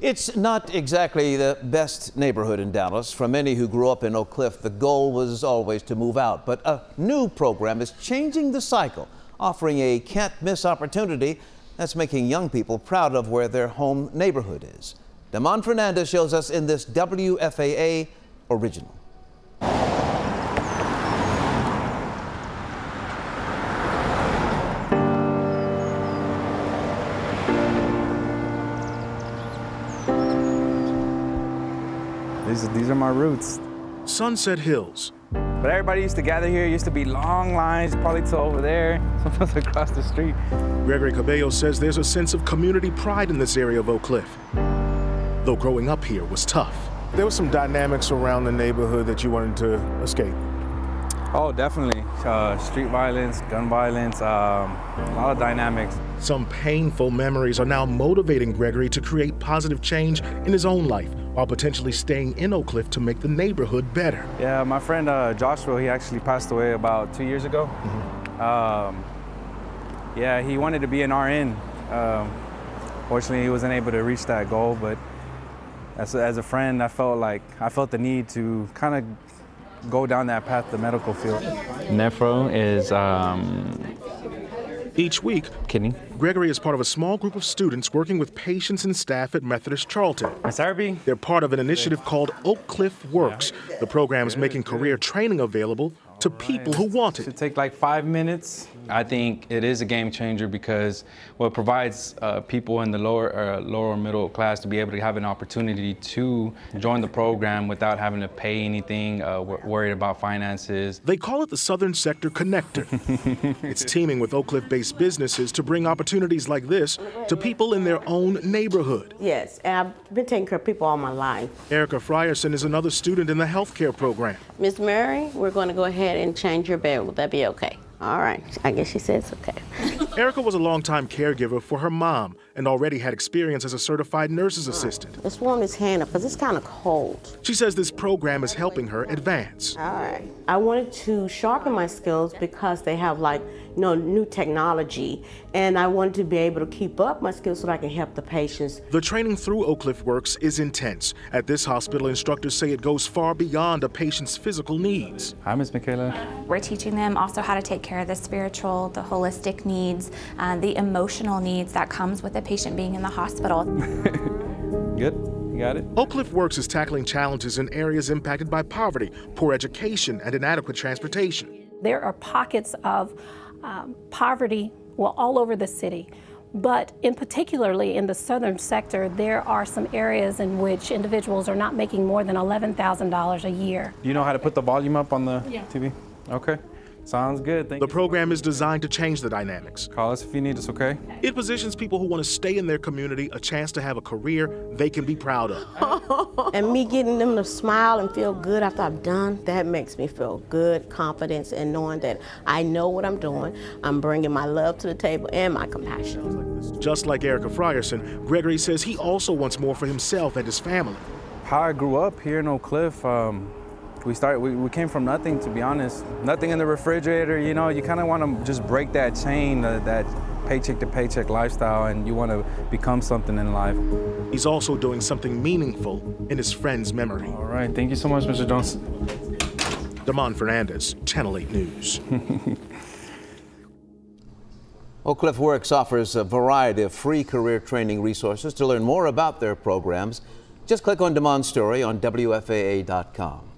It's not exactly the best neighborhood in Dallas. For many who grew up in Oak Cliff, the goal was always to move out. But a new program is changing the cycle, offering a can't miss opportunity that's making young people proud of where their home neighborhood is. Demond Fernandez shows us in this WFAA original. These, these are my roots. Sunset Hills. But everybody used to gather here. It used to be long lines, probably to over there, sometimes across the street. Gregory Cabello says there's a sense of community pride in this area of Oak Cliff. Though growing up here was tough. There was some dynamics around the neighborhood that you wanted to escape. Oh, definitely. Uh, street violence, gun violence, um, a lot of dynamics. Some painful memories are now motivating Gregory to create positive change in his own life while potentially staying in Oak Cliff to make the neighborhood better. Yeah, my friend uh, Joshua, he actually passed away about two years ago. Mm-hmm. Um, yeah, he wanted to be an RN. Um, fortunately, he wasn't able to reach that goal, but as a, as a friend, I felt like I felt the need to kind of go down that path, the medical field. Nephro is um, each week, kidney. Gregory is part of a small group of students working with patients and staff at Methodist Charlton. Sarby. They're part of an initiative called Oak Cliff Works. The program is making career training available to people who want it. It should take like five minutes. I think it is a game changer because well, it provides uh, people in the lower uh, lower middle class to be able to have an opportunity to join the program without having to pay anything, uh, worried about finances. They call it the Southern Sector Connector. it's teaming with Oak Cliff-based businesses to bring opportunities like this to people in their own neighborhood. Yes, and I've been taking care of people all my life. Erica Frierson is another student in the healthcare program. Miss Mary, we're going to go ahead and change your bed. Will that be okay? All right. I guess she it's okay. Erica was a longtime caregiver for her mom and already had experience as a certified nurse's assistant. Let's warm his hand up because it's kind of cold. She says this program is helping her advance. All right. I wanted to sharpen my skills because they have like, you know, new technology and I wanted to be able to keep up my skills so that I can help the patients. The training through Oak Cliff Works is intense. At this hospital, instructors say it goes far beyond a patient's physical needs. Hi, Miss Michaela. We're teaching them also how to take care of the spiritual, the holistic needs, uh, the emotional needs that comes with a patient being in the hospital. Good. You got it. Oak Cliff Works is tackling challenges in areas impacted by poverty, poor education, and inadequate transportation. There are pockets of um, poverty, well, all over the city. But in particularly in the southern sector, there are some areas in which individuals are not making more than $11,000 a year. Do you know how to put the volume up on the yeah. TV? Okay. Sounds good. Thank the you. program is designed to change the dynamics. Call us if you need us, okay? It positions people who want to stay in their community a chance to have a career they can be proud of. and me getting them to smile and feel good after I've done, that makes me feel good, confidence, and knowing that I know what I'm doing. I'm bringing my love to the table and my compassion. Just like Erica Frierson, Gregory says he also wants more for himself and his family. How I grew up here in Oak Cliff, um, we started we, we, came from nothing to be honest. Nothing in the refrigerator you know you kind of want to just break that chain uh, that paycheck to paycheck lifestyle and you want to become something in life. He's also doing something meaningful in his friend's memory. All right thank you so much mr johnson demond fernandez channel 8 news. Oak Cliff Works offers a variety of free career training resources. To learn more about their programs, just click on Demond's story on WFAA.com.